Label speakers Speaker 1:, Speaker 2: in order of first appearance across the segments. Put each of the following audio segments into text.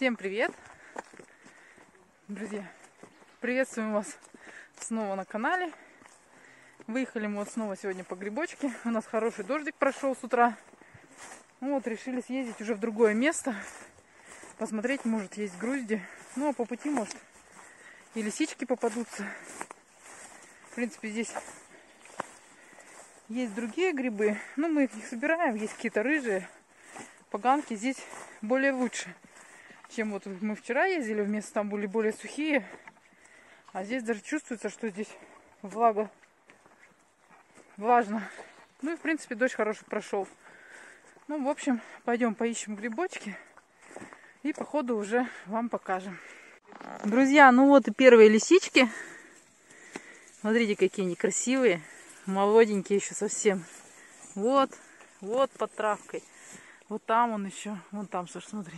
Speaker 1: Всем привет! Друзья, приветствуем вас снова на канале. Выехали мы вот снова сегодня по грибочке. У нас хороший дождик прошел с утра. Вот, решили съездить уже в другое место. Посмотреть, может, есть грузди. Ну, а по пути, может, и лисички попадутся. В принципе, здесь есть другие грибы. Но мы их не собираем. Есть какие-то рыжие. Поганки здесь более лучше чем вот мы вчера ездили в место, там были более сухие. А здесь даже чувствуется, что здесь влага, влажно. Ну и, в принципе, дождь хороший прошел. Ну, в общем, пойдем поищем грибочки. И, по ходу, уже вам покажем. Друзья, ну вот и первые лисички. Смотрите, какие они красивые. Молоденькие еще совсем. Вот, вот под травкой. Вот там он еще. Вон там, Саш, смотри.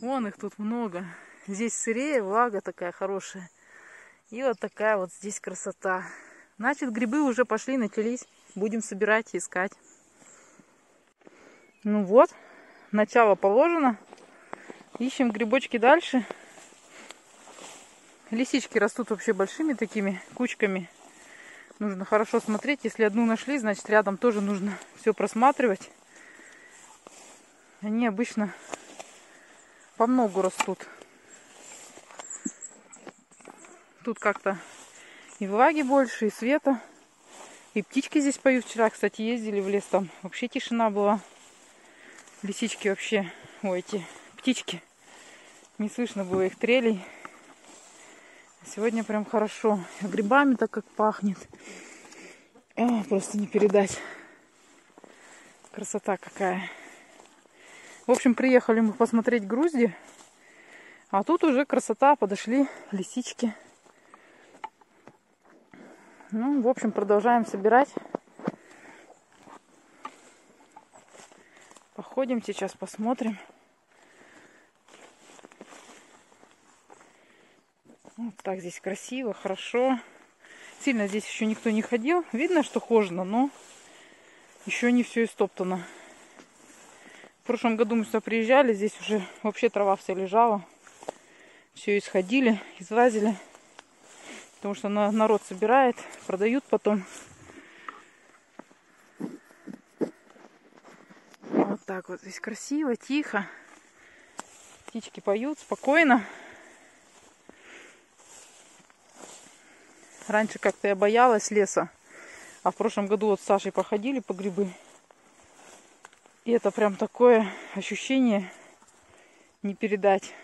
Speaker 1: Вон их тут много. Здесь сырее, влага такая хорошая. И вот такая вот здесь красота. Значит, грибы уже пошли, начались. Будем собирать и искать. Ну вот, начало положено. Ищем грибочки дальше. Лисички растут вообще большими такими кучками. Нужно хорошо смотреть. Если одну нашли, значит рядом тоже нужно все просматривать. Они обычно по многу растут. Тут как-то и влаги больше, и света. И птички здесь поют. Вчера, кстати, ездили в лес, там вообще тишина была. Лисички вообще, ой, эти птички. Не слышно было их трелей. Сегодня прям хорошо. Грибами так как пахнет. О, просто не передать. Красота какая. В общем, приехали мы посмотреть грузди. А тут уже красота, подошли лисички. Ну, в общем, продолжаем собирать. Походим сейчас, посмотрим. Вот так здесь красиво, хорошо. Сильно здесь еще никто не ходил. Видно, что хожено, но еще не все истоптано. В прошлом году мы сюда приезжали, здесь уже вообще трава вся лежала. Все исходили, излазили. Потому что народ собирает, продают потом. Вот так вот здесь красиво, тихо. Птички поют спокойно. Раньше как-то я боялась леса. А в прошлом году вот с Сашей походили по грибы. И это прям такое ощущение не передать.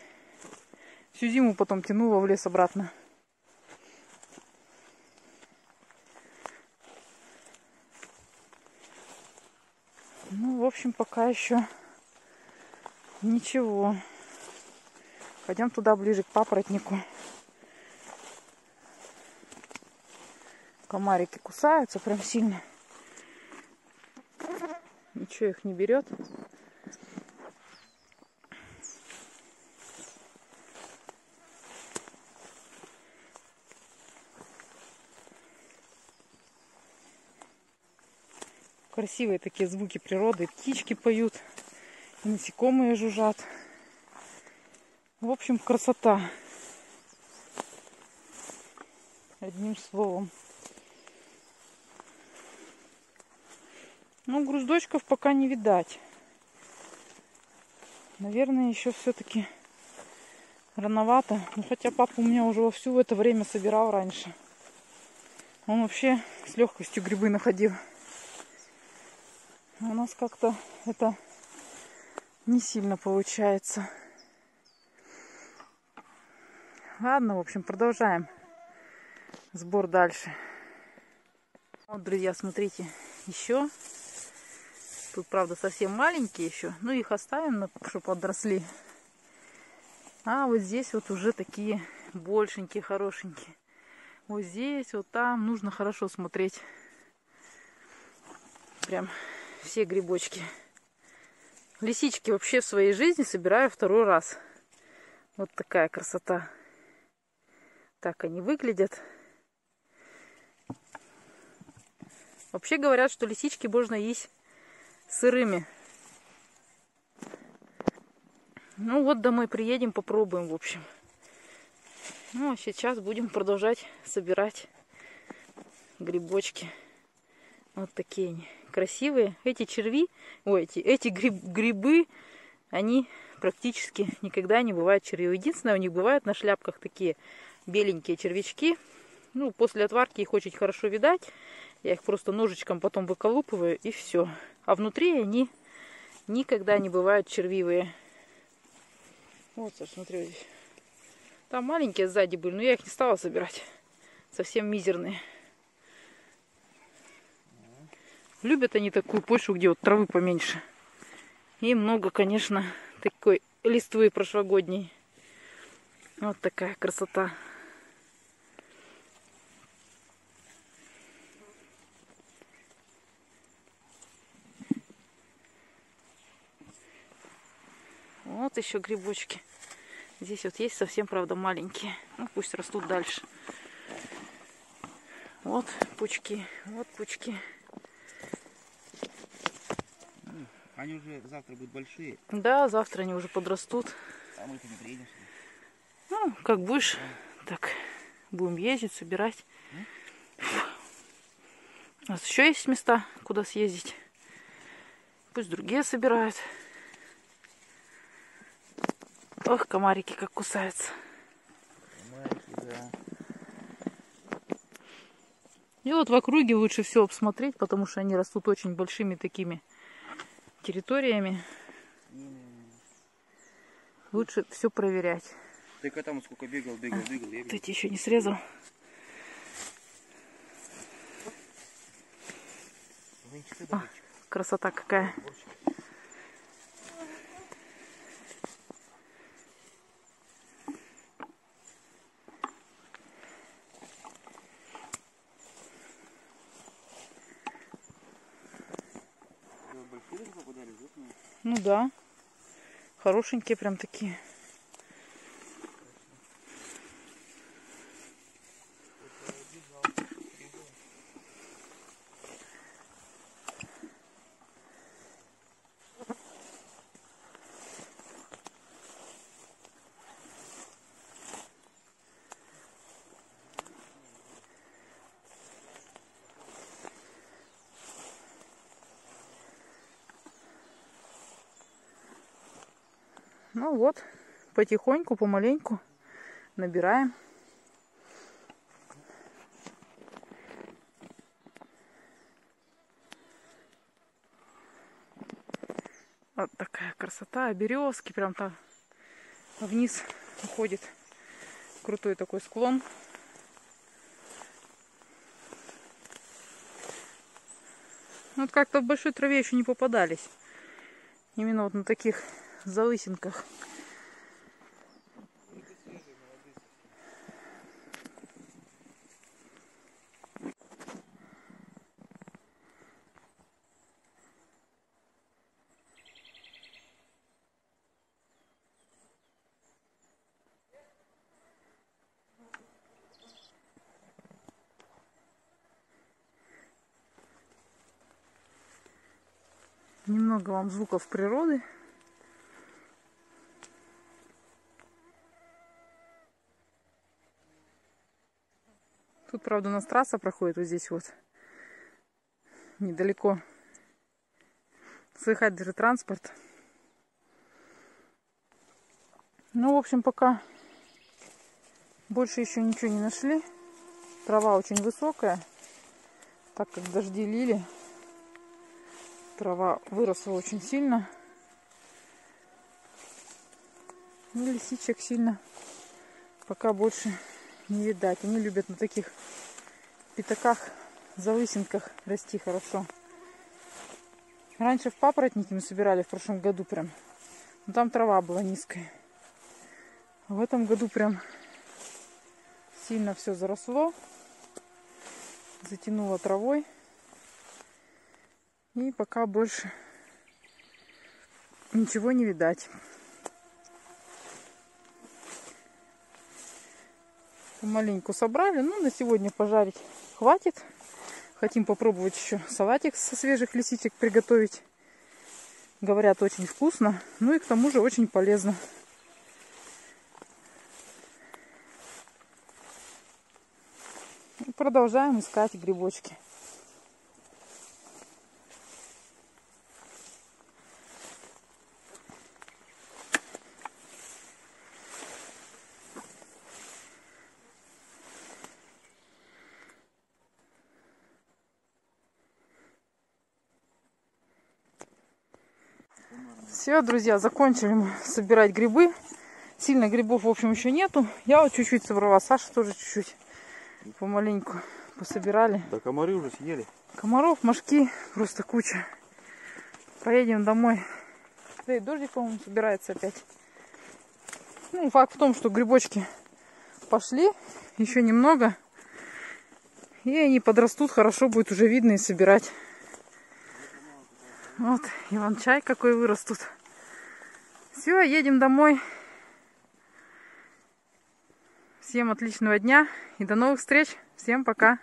Speaker 1: Всю зиму потом тянула в лес обратно. Ну, в общем, пока еще ничего. Пойдем туда ближе к папоротнику. Комарики кусаются прям сильно. Ничего их не берет. Красивые такие звуки природы. Птички поют, и насекомые жужжат. В общем, красота. Одним словом. Ну, груздочков пока не видать. Наверное, еще все-таки рановато. Ну, хотя папа у меня уже вовсю в это время собирал раньше. Он вообще с легкостью грибы находил. А у нас как-то это не сильно получается. Ладно, в общем, продолжаем сбор дальше. Вот, друзья, смотрите, еще Тут, правда, совсем маленькие еще. Ну, их оставим, чтобы подросли. А вот здесь вот уже такие большенькие, хорошенькие. Вот здесь, вот там. Нужно хорошо смотреть. Прям все грибочки. Лисички вообще в своей жизни собираю второй раз. Вот такая красота. Так они выглядят. Вообще говорят, что лисички можно есть сырыми. Ну вот домой приедем, попробуем, в общем. Ну, а сейчас будем продолжать собирать грибочки. Вот такие они красивые. Эти черви, ой, эти, эти гриб, грибы, они практически никогда не бывают червивые. Единственное, у них бывают на шляпках такие беленькие червячки. Ну, после отварки их очень хорошо видать. Я их просто ножичком потом выколупываю и все. А внутри они никогда не бывают червивые. Вот, смотрю здесь. Там маленькие сзади были, но я их не стала собирать. Совсем мизерные. Любят они такую почву, где вот травы поменьше. И много, конечно, такой листвы прошлогодней. Вот такая красота. Еще грибочки. Здесь вот есть совсем, правда, маленькие. Ну, пусть растут дальше. Вот пучки, вот пучки.
Speaker 2: Они уже завтра будут большие.
Speaker 1: Да, завтра они уже подрастут.
Speaker 2: А мы-то не приедем.
Speaker 1: Ну, как будешь, так будем ездить, собирать. У нас еще есть места, куда съездить. Пусть другие собирают. Ох, комарики как кусаются.
Speaker 2: Комарики, да.
Speaker 1: И вот в округе лучше все обсмотреть, потому что они растут очень большими такими территориями. Лучше все проверять.
Speaker 2: Ты к этому сколько бегал, бегал, бегал. Я
Speaker 1: Вот эти еще не срезал. А, красота какая. Ну да. Хорошенькие прям такие. Ну вот, потихоньку, помаленьку набираем. Вот такая красота. Березки прям там вниз уходит. Крутой такой склон. Ну, Вот как-то в большой траве еще не попадались. Именно вот на таких залысинках. Немного вам звуков природы. Тут, правда, у нас трасса проходит вот здесь вот. Недалеко. Слыхать даже транспорт. Ну, в общем, пока больше еще ничего не нашли. Трава очень высокая. Так как дожди лили, трава выросла очень сильно. И лисичек сильно пока больше не видать. Они любят на таких пятаках, завысинках расти хорошо. Раньше в папоротники мы собирали в прошлом году прям. Но там трава была низкая. А в этом году прям сильно все заросло. Затянуло травой. И пока больше ничего не видать. Маленьку собрали. Ну, на сегодня пожарить хватит. Хотим попробовать еще салатик со свежих лисичек приготовить. Говорят, очень вкусно. Ну и к тому же очень полезно. Продолжаем искать грибочки. Все, друзья, закончили мы собирать грибы. Сильно грибов, в общем, еще нету. Я вот чуть-чуть собрала, Саша тоже чуть-чуть помаленьку пособирали.
Speaker 2: Да комары уже съели.
Speaker 1: Комаров, мошки, просто куча. Поедем домой. Да и дождик, по-моему, собирается опять. Ну, факт в том, что грибочки пошли, еще немного. И они подрастут, хорошо будет уже видно и собирать. Вот, Иван-чай какой вырос тут. Все, едем домой. Всем отличного дня и до новых встреч. Всем пока.